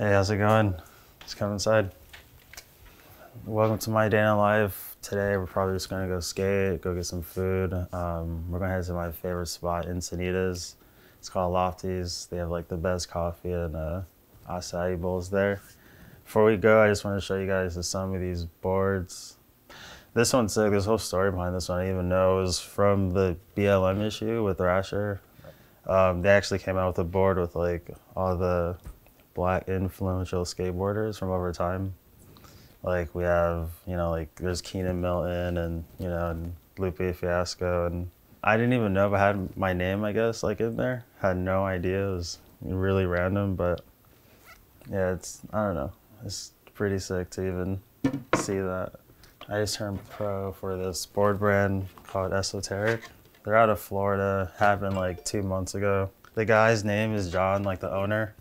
Hey, how's it going? Let's come inside. Welcome to my day in life. Today we're probably just gonna go skate, go get some food. Um, we're gonna head to my favorite spot, Encinitas. It's called Lofties. They have like the best coffee and uh, acai bowls there. Before we go, I just want to show you guys some of these boards. This one's sick. There's a whole story behind this one. I didn't even know it was from the BLM issue with Thrasher. Um, they actually came out with a board with like all the black influential skateboarders from over time. Like we have, you know, like there's Keenan Milton and you know and Lupe Fiasco and I didn't even know if I had my name, I guess, like in there. Had no idea. It was really random, but yeah, it's I don't know. It's pretty sick to even see that. I just turned pro for this board brand called Esoteric. They're out of Florida. Happened like two months ago. The guy's name is John, like the owner.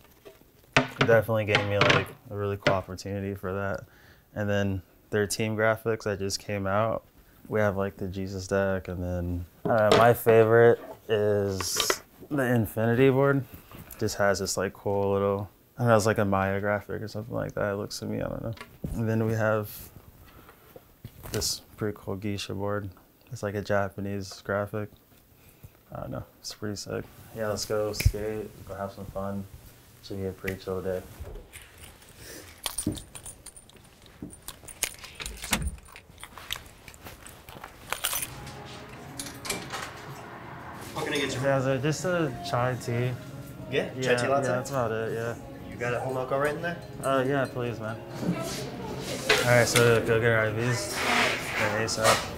Definitely gave me like a really cool opportunity for that. And then their team graphics that just came out. We have like the Jesus deck, and then uh, my favorite is the Infinity board. Just has this like cool little. I don't know, it's like a Maya graphic or something like that. It looks to me, I don't know. And then we have this pretty cool geisha board. It's like a Japanese graphic. I don't know, it's pretty sick. Yeah, let's go skate, go have some fun. Should be a pretty chill day. What can I get you? Yeah, so just a chai tea. Yeah, Yeah, chai tea latte. yeah, latte. that's about it. Yeah. You got a whole milk right in there? Uh, yeah, please, man. All right, so go get our IVs. Get ASAP.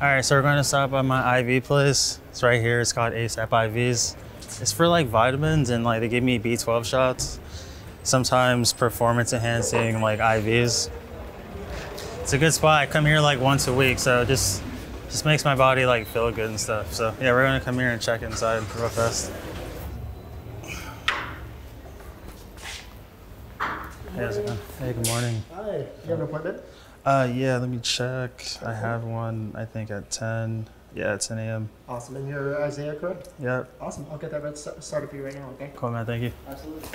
All right, so we're going to stop by my IV place. It's right here. It's called ASAP IVs. It's for like vitamins and like they give me B12 shots. Sometimes performance enhancing like IVs. It's a good spot. I come here like once a week, so it just just makes my body like feel good and stuff. So yeah, we're gonna come here and check inside real fast. Hey, how's it? Hey, good morning. Hi, you have an appointment? Uh, yeah, let me check. I have one, I think at 10. Yeah, at 10 a.m. Awesome, and you're uh, Isaiah, correct? Yep. Awesome, I'll get that red started for you right now, okay? Cool, man. Thank you. Absolutely.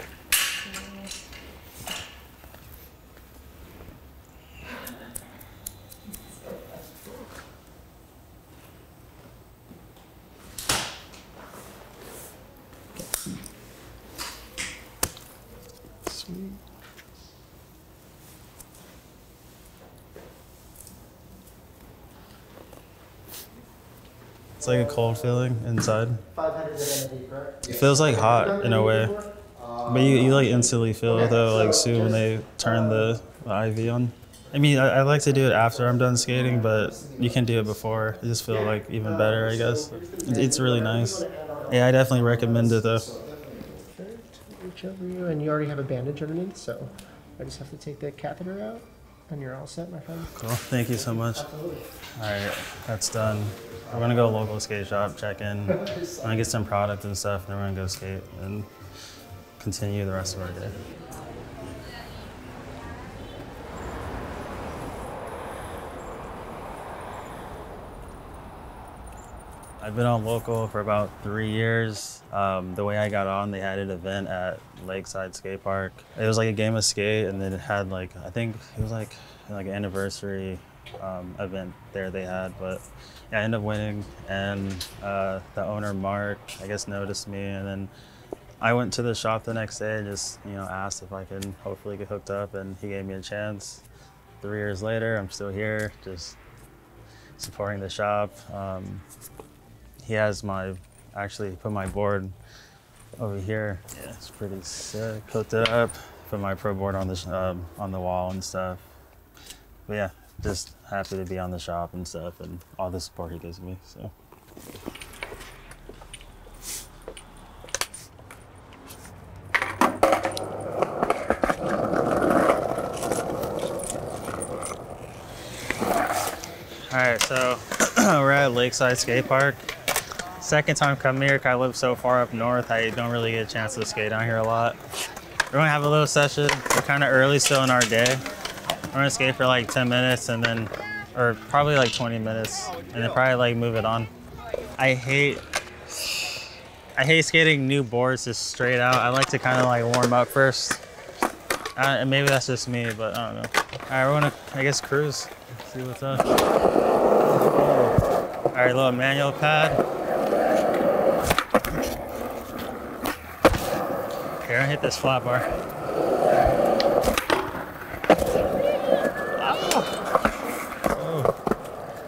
Sweet. It's like a cold feeling inside. 500 MD, correct? It feels like hot in a way. But you, you like instantly feel it though, like soon when they turn the, the IV on. I mean, I, I like to do it after I'm done skating, but you can do it before. It just feel like even better, I guess. It- It's really nice. Yeah, I definitely recommend it though. Reach over you, and you already have a bandage underneath, so I just have to take the catheter out, and you're all set, my friend. Cool. Thank you so much. All right, that's done. We're gonna go local skate shop, check in, gonna get some product and stuff, and then we're gonna go skate and continue the rest of our day. I've been on local for about three years. Um, the way I got on, they had an event at Lakeside Skate Park. It was like a game of skate, and then it had like I think it was like like an anniversary um, event there they had. But yeah, I ended up winning, and uh, the owner Mark, I guess, noticed me, and then I went to the shop the next day and just you know asked if I could hopefully get hooked up, and he gave me a chance. Three years later, I'm still here, just supporting the shop. Um, he has my actually put my board over here. Yeah, it's pretty sick. Hooked it up, put my pro board on the um, on the wall and stuff. But yeah, just happy to be on the shop and stuff, and all the support he gives me. So. All right, so we're at Lakeside Skate Park. Second time coming here, I live so far up north, I don't really get a chance to skate down here a lot. We're gonna have a little session. We're kind of early still in our day. We're gonna skate for like 10 minutes and then, or probably like 20 minutes, and then probably like move it on. I hate, I hate skating new boards just straight out. I like to kind of like warm up first. Uh, and maybe that's just me, but I don't know. All right, we're gonna, I guess, cruise. See what's up. All right, little manual pad. Here, I hit this flat bar.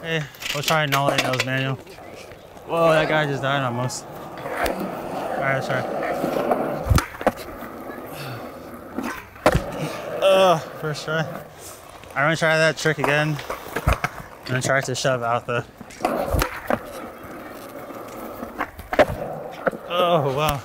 Oh. We'll try nollie nose manual. Whoa, that guy just died almost. Alright, sorry. Oh, first try. I'm gonna try that trick again. I'm gonna try to shove out the. Oh, wow.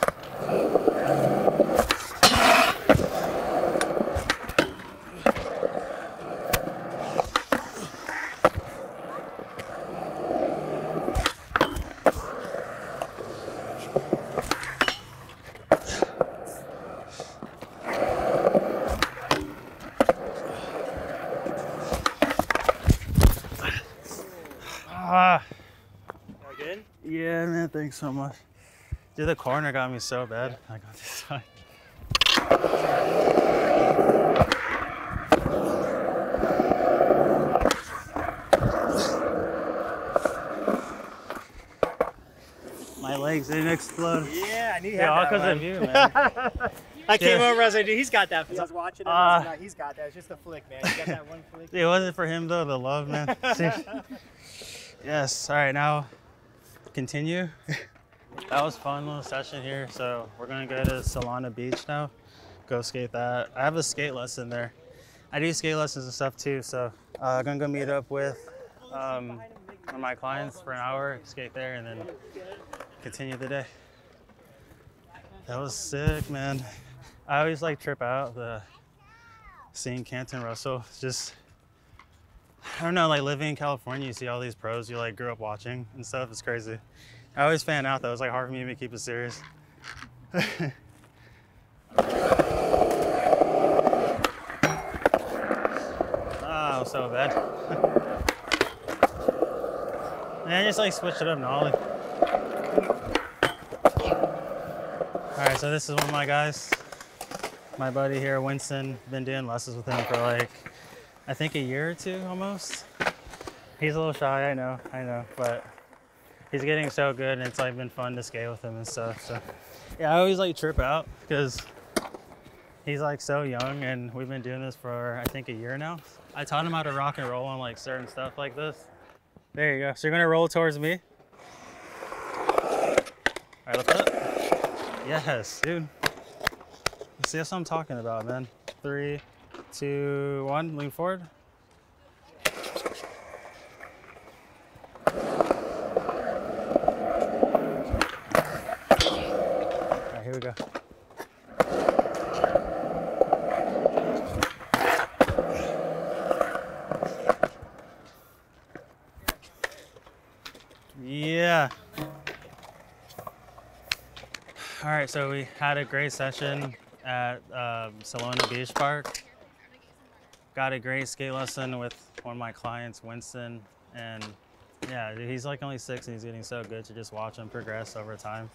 Ah. All good? Yeah, man, thanks so much. Dude, the corner got me so bad. I got this side. My legs didn't explode. Yeah, I knew you Yeah, all because of you, man. I came Yeah. over, I was like, dude, he's got that. I was watching him, I Uh, was like, "No, he's got that. It's just a flick, man. You got that one flick. it wasn't for him though, the love, man. yes. All right, now continue. that was fun little session here. So we're gonna go to Solana Beach now. Go skate that. I have a skate lesson there. I do skate lessons and stuff too. So uh, I'm gonna go meet up with um, one of my clients for an hour, skate there, and then continue the day. That was sick, man. I always like trip out the seeing Kanten Russell. Just I don't know, like living in California, you see all these pros you like grew up watching and stuff. It's crazy. I always fan out though. It's like hard for me to keep it serious. oh, so bad. I just like switched it up nollie. All right, so this is one of my guys. My buddy here, Winston. Been doing lessons with him for like I think a year or two almost. He's a little shy, I know, I know, but he's getting so good and it's like been fun to skate with him and stuff. So yeah, I always like trip out because he's like so young and we've been doing this for I think a year now. I taught him how to rock and roll on like certain stuff like this. There you go. So you're gonna roll towards me. Alright, lift up. Yes, dude. See that's what I'm talking about, man. Three, two, one, lean forward. All right, here we go. Yeah. All right, so we had a great session at um, Solana Beach Park. Got a great skate lesson with one of my clients, Winston, and yeah, he's like only six and he's getting so good to just watch him progress over time.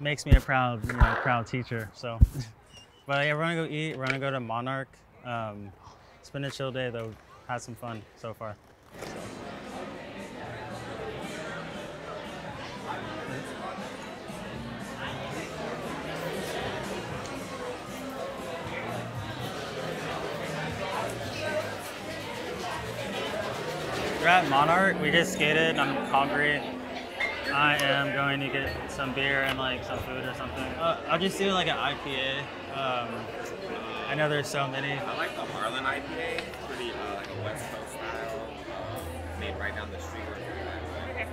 Makes me a proud, you know, proud teacher. So, but yeah, we're gonna go eat. We're gonna go to Monarch. Um, it's been a chill day though. Had some fun so far. We're at Monarch. We just skated. I'm hungry. I am going to get some beer and like some food or something. Uh, I'll just do like an IPA. Um, I know there's so many. I like the Harlan IPA. It's pretty uh, like a West Coast style, uh, made right down the street. Okay.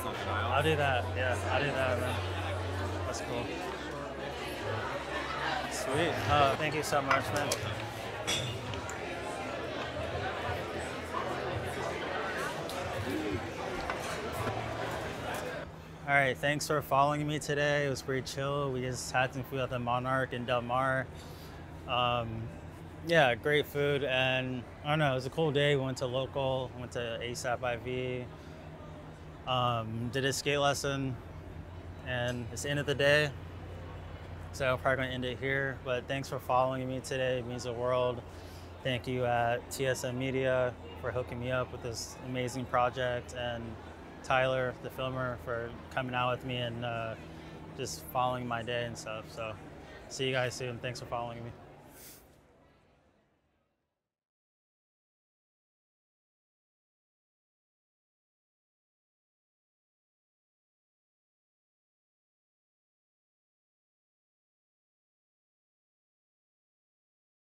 Something I'll do that. Yeah, I'll do that. Man. That's cool. Sweet. Uh, thank you so much, man. All right, thanks for following me today. It was pretty chill. We just had some food at the Monarch in Del Mar. Um, yeah, great food, and I don't know, it was a cool day. We went to local, went to ASAP IV, um, did a skate lesson. and it's the end of the day. So I'm probably gonna end it here. But thanks for following me today. It means the world. Thank you at TSM Media for hooking me up with this amazing project, and Tyler, the filmer, for coming out with me and uh, just following my day and stuff. So see you guys soon. Thanks for following me.